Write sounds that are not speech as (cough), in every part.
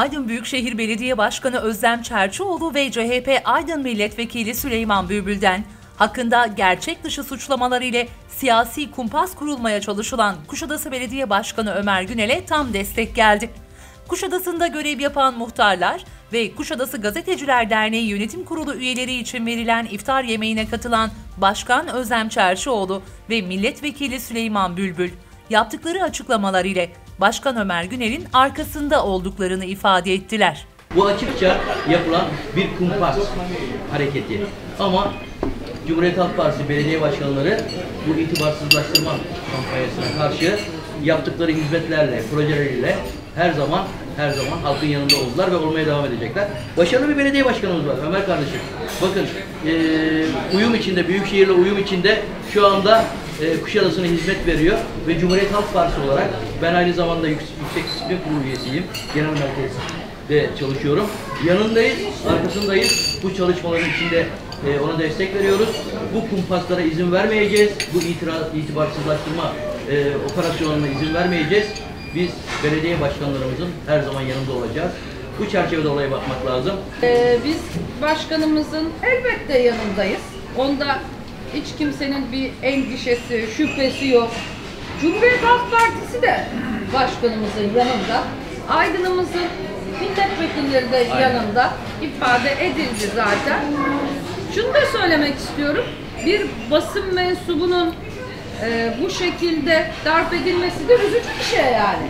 Aydın Büyükşehir Belediye Başkanı Özlem Çerçioğlu ve CHP Aydın Milletvekili Süleyman Bülbül'den hakkında gerçek dışı suçlamalar ile siyasi kumpas kurulmaya çalışılan Kuşadası Belediye Başkanı Ömer Günel'e tam destek geldi. Kuşadası'nda görev yapan muhtarlar ve Kuşadası Gazeteciler Derneği Yönetim Kurulu üyeleri için verilen iftar yemeğine katılan Başkan Özlem Çerçioğlu ve Milletvekili Süleyman Bülbül yaptıkları açıklamalar ile Başkan Ömer Günel'in arkasında olduklarını ifade ettiler. Bu açıkça yapılan bir kumpas hareketi. Ama Cumhuriyet Halk Partisi belediye başkanları bu itibarsızlaştırma kampanyasına karşı yaptıkları hizmetlerle, projeleriyle her zaman her zaman halkın yanında oldular ve olmaya devam edecekler. Başarılı bir belediye başkanımız var Ömer kardeşim. Bakın e, uyum içinde, Büyükşehir'le uyum içinde şu anda e, Kuşadası'na hizmet veriyor ve Cumhuriyet Halk Partisi olarak ben aynı zamanda Yüksek, yüksek Disiplin Kurulu üyesiyim. Genel merkezde çalışıyorum. Yanındayız, arkasındayız. Bu çalışmaların içinde e, ona destek veriyoruz. Bu kumpaslara izin vermeyeceğiz. Bu itiraz, itibarsızlaştırma e, operasyonlarına izin vermeyeceğiz. Biz belediye başkanlarımızın her zaman yanında olacağız. Bu çerçevede olaya bakmak lazım. Ee, biz başkanımızın elbette yanındayız. Onda hiç kimsenin bir endişesi, şüphesi yok. Cumhuriyet Halk Partisi de başkanımızın yanında. Aydın'ımızın milletvekilleri de Aynen. yanında ifade edildi zaten. Şunu da söylemek istiyorum. Bir basın mensubunun e, bu şekilde darp edilmesi de üzücü bir şey yani.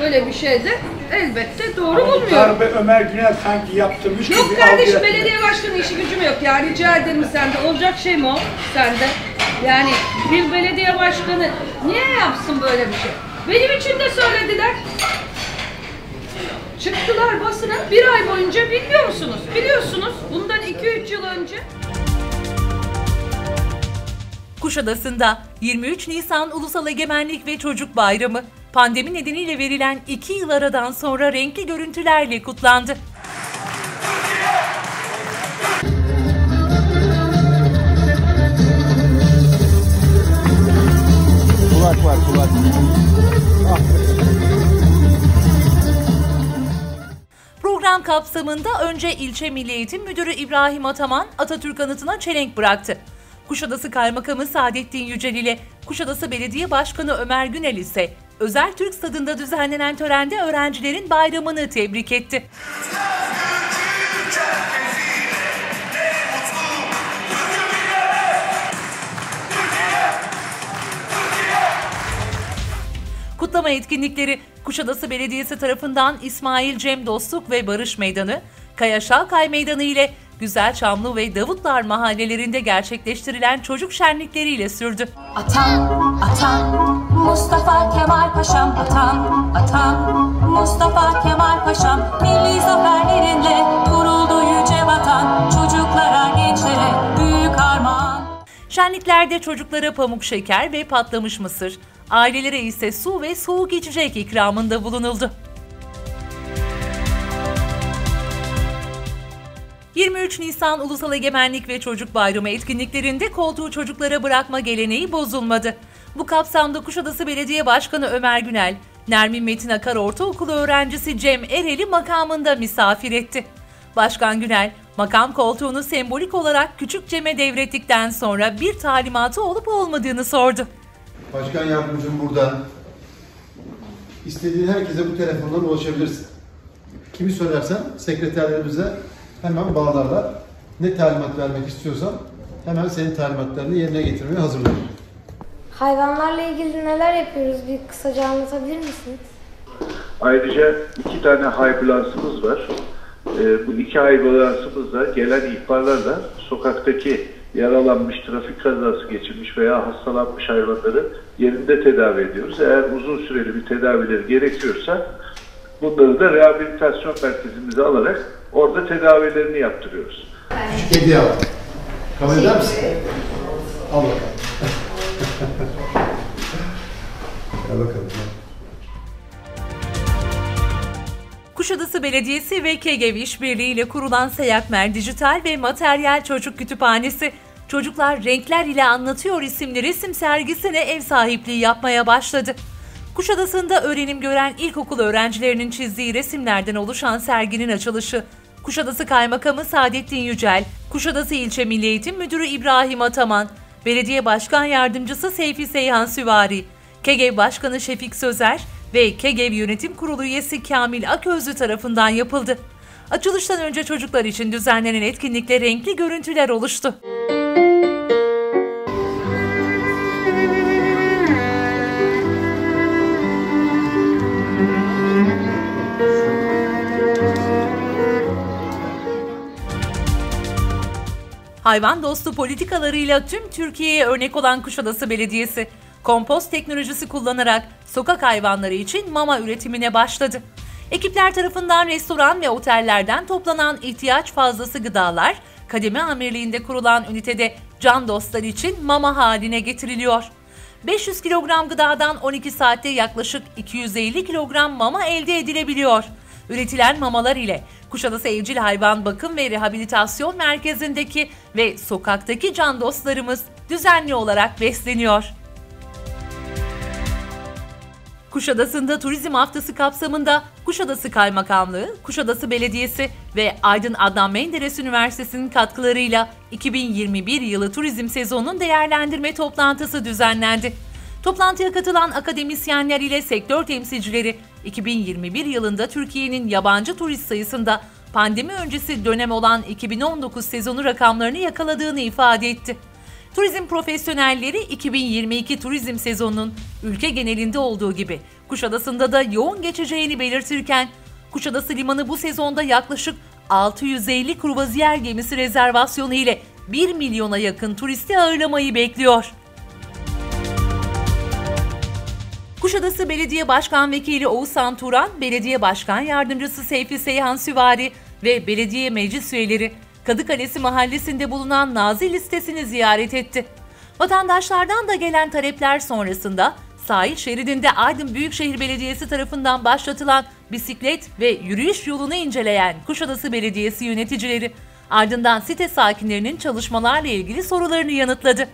Böyle bir şey de elbette doğru bulmuyorum. Darbe Ömer Günel sanki yaptırmış gibi Yok kardeşim belediye başkanı işi gücüm yok. Ya rica ederim sende. Olacak şey mi o? Sende. Yani bir belediye başkanı niye yapsın böyle bir şey? Benim için de söylediler. Çıktılar basına. Bir ay boyunca bilmiyor musunuz? Biliyorsunuz. Bundan 2-3 yıl önce. Kuşadası'nda 23 Nisan Ulusal Egemenlik ve Çocuk Bayramı pandemi nedeniyle verilen 2 yıl aradan sonra renkli görüntülerle kutlandı. Kulak var kulak. Program kapsamında önce ilçe Milli Eğitim Müdürü İbrahim Ataman Atatürk anıtına çelenk bıraktı. Kuşadası Kaymakamı Saadettin Yücel ile Kuşadası Belediye Başkanı Ömer Günel ise Özel Türk Stadı'nda düzenlenen törende öğrencilerin bayramını tebrik etti. Kutlama etkinlikleri Kuşadası Belediyesi tarafından İsmail Cem Dostluk ve Barış Meydanı, Kaya Şalkay Meydanı ile Güzel Çamlı ve Davutlar mahallelerinde gerçekleştirilen çocuk şenlikleriyle sürdü. Atam, atam, Mustafa Kemal Paşam atam, atam, Mustafa Kemal Paşam milli zaferlerinle kuruldu yüce vatan çocuklara gençlere büyük armağan. Şenliklerde çocuklara pamuk şeker ve patlamış mısır, ailelere ise su ve soğuk içecek ikramında bulunuldu. 23 Nisan Ulusal Egemenlik ve Çocuk Bayramı etkinliklerinde koltuğu çocuklara bırakma geleneği bozulmadı. Bu kapsamda Kuşadası Belediye Başkanı Ömer Günel, Nermin Metin Akar Ortaokulu öğrencisi Cem Erel'i makamında misafir etti. Başkan Günel, makam koltuğunu sembolik olarak küçük Cem'e devrettikten sonra bir talimatı olup olmadığını sordu. Başkan yardımcım burada. İstediğin herkese bu telefondan ulaşabilirsin. Kimi söylersen sekreterlerimize hemen bağlarlar. Ne talimat vermek istiyorsan hemen senin talimatlarını yerine getirmeye hazırlar. Hayvanlarla ilgili neler yapıyoruz bir kısaca anlatabilir misiniz? Ayrıca iki tane ambulansımız var. Ee, bu iki ambulansımızla gelen ihbarlarla sokaktaki yaralanmış, trafik kazası geçirmiş veya hastalanmış hayvanları yerinde tedavi ediyoruz. Eğer uzun süreli bir tedavileri gerekiyorsa bunları da rehabilitasyon merkezimize alarak orada tedavilerini yaptırıyoruz. Küçük hediye al. Kabul eder misin? Al bakalım. (laughs) Al bakalım. Kuşadası Belediyesi ve KEGEV işbirliğiyle kurulan Seyakmer Dijital ve Materyal Çocuk Kütüphanesi, Çocuklar Renkler ile Anlatıyor isimli resim sergisine ev sahipliği yapmaya başladı. Kuşadası'nda öğrenim gören ilkokul öğrencilerinin çizdiği resimlerden oluşan serginin açılışı, Kuşadası Kaymakamı Saadettin Yücel, Kuşadası İlçe Milli Eğitim Müdürü İbrahim Ataman, Belediye Başkan Yardımcısı Seyfi Seyhan Süvari, KEGEV Başkanı Şefik Sözer ve KEGEV Yönetim Kurulu üyesi Kamil Aközlü tarafından yapıldı. Açılıştan önce çocuklar için düzenlenen etkinlikle renkli görüntüler oluştu. Hayvan dostu politikalarıyla tüm Türkiye'ye örnek olan Kuşadası Belediyesi, kompost teknolojisi kullanarak sokak hayvanları için mama üretimine başladı. Ekipler tarafından restoran ve otellerden toplanan ihtiyaç fazlası gıdalar, kademe amirliğinde kurulan ünitede can dostlar için mama haline getiriliyor. 500 kilogram gıdadan 12 saatte yaklaşık 250 kilogram mama elde edilebiliyor. Üretilen mamalar ile Kuşadası Evcil Hayvan Bakım ve Rehabilitasyon Merkezi'ndeki ve sokaktaki can dostlarımız düzenli olarak besleniyor. Kuşadası'nda Turizm Haftası kapsamında Kuşadası Kaymakamlığı, Kuşadası Belediyesi ve Aydın Adnan Menderes Üniversitesi'nin katkılarıyla 2021 yılı turizm sezonunun değerlendirme toplantısı düzenlendi. Toplantıya katılan akademisyenler ile sektör temsilcileri 2021 yılında Türkiye'nin yabancı turist sayısında pandemi öncesi dönem olan 2019 sezonu rakamlarını yakaladığını ifade etti. Turizm profesyonelleri 2022 turizm sezonunun ülke genelinde olduğu gibi Kuşadası'nda da yoğun geçeceğini belirtirken Kuşadası Limanı bu sezonda yaklaşık 650 kruvaziyer gemisi rezervasyonu ile 1 milyona yakın turisti ağırlamayı bekliyor. Kuşadası Belediye Başkan Vekili Oğuzhan Turan, Belediye Başkan Yardımcısı Seyfi Seyhan Süvari ve belediye meclis üyeleri Kadıkalesi mahallesinde bulunan Nazi listesini ziyaret etti. Vatandaşlardan da gelen talepler sonrasında sahil şeridinde Aydın Büyükşehir Belediyesi tarafından başlatılan bisiklet ve yürüyüş yolunu inceleyen Kuşadası Belediyesi yöneticileri ardından site sakinlerinin çalışmalarla ilgili sorularını yanıtladı.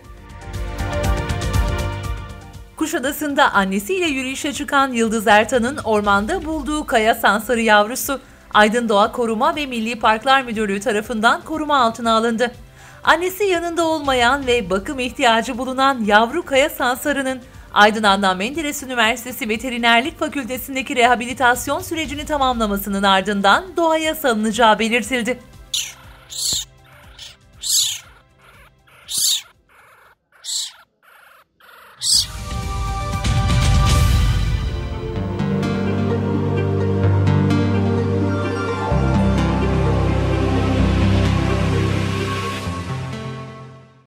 Kuşadası'nda annesiyle yürüyüşe çıkan Yıldız Ertan'ın ormanda bulduğu kaya sansarı yavrusu Aydın Doğa Koruma ve Milli Parklar Müdürlüğü tarafından koruma altına alındı. Annesi yanında olmayan ve bakım ihtiyacı bulunan yavru kaya sansarının Aydın Adnan Menderes Üniversitesi Veterinerlik Fakültesindeki rehabilitasyon sürecini tamamlamasının ardından doğaya salınacağı belirtildi.